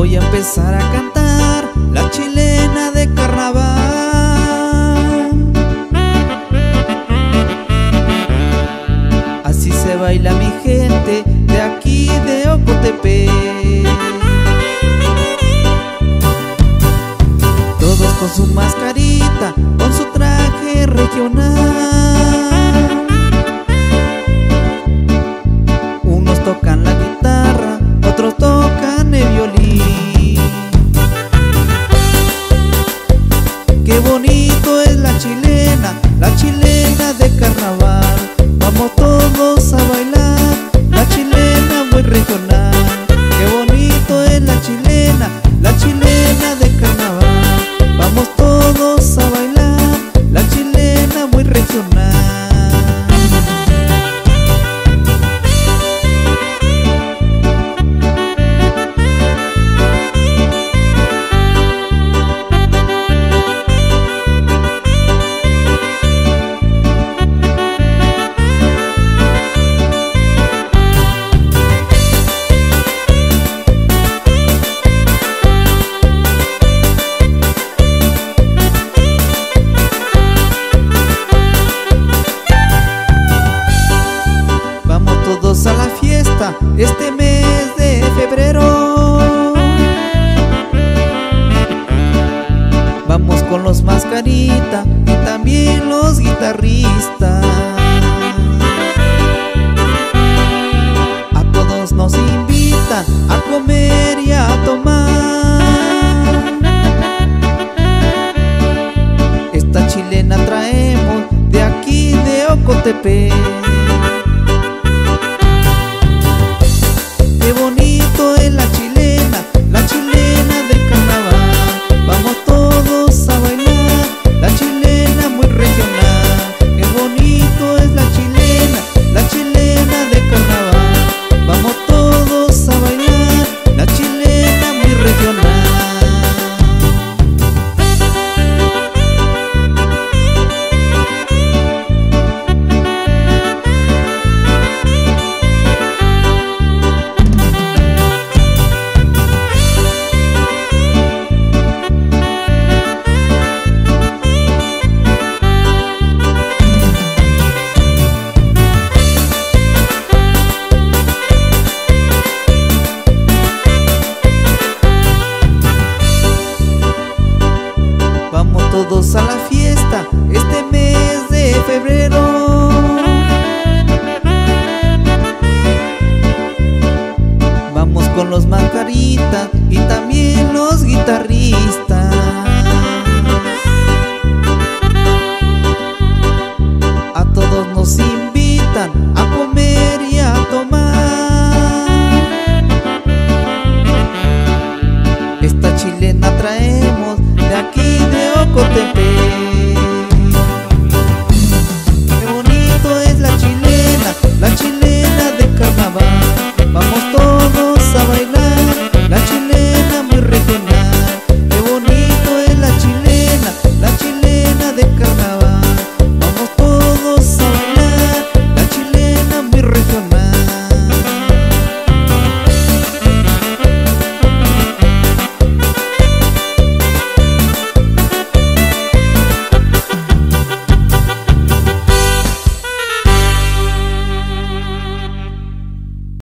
Voy a empezar a cantar la chilena de carnaval. Así se baila mi gente de aquí de Ocotepec. Todos con su está. todos a la fiesta este mes de febrero. Vamos con los mascaritas y también los guitarristas.